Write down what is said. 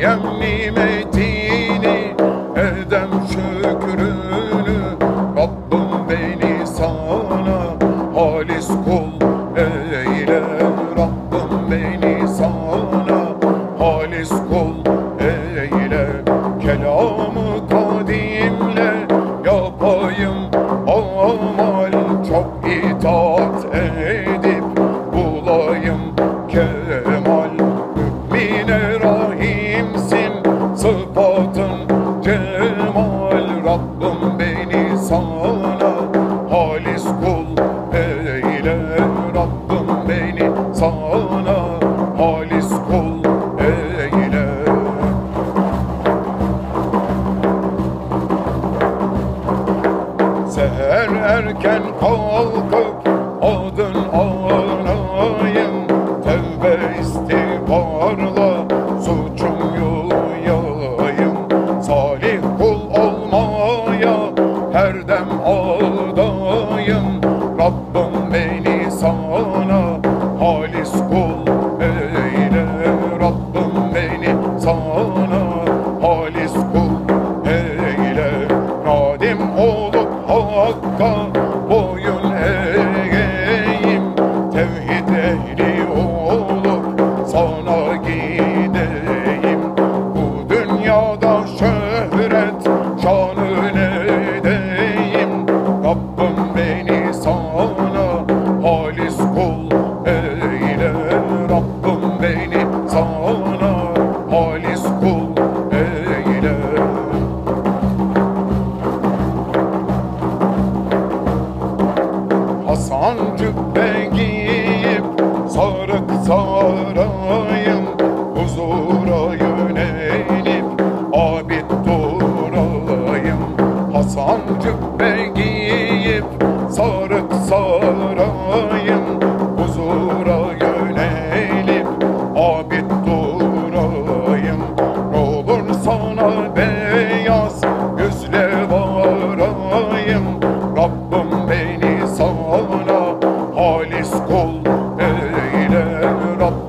Yem nimetini edem şükrünü Rabbim beni sana halis kul eyle. Rabbim beni sana halis kul eyle. Kelamı kadimle yapayım amal Çok itaat edip Rabbim beni sana halis kul eyle. Rabbim beni sana halis kul eyle. Seher erken kalkıp adın ağlayım Tevbe istiğfarla suçum sana halis kul. Eyle Rabbim beni sana halis kul. Eyle Nadim olup hakka boyun Hasan cübbe giyip sarık sarayım Huzura yönelip abid durayım. Hasan cübbe giyip sarık halis kul eyle Rabbim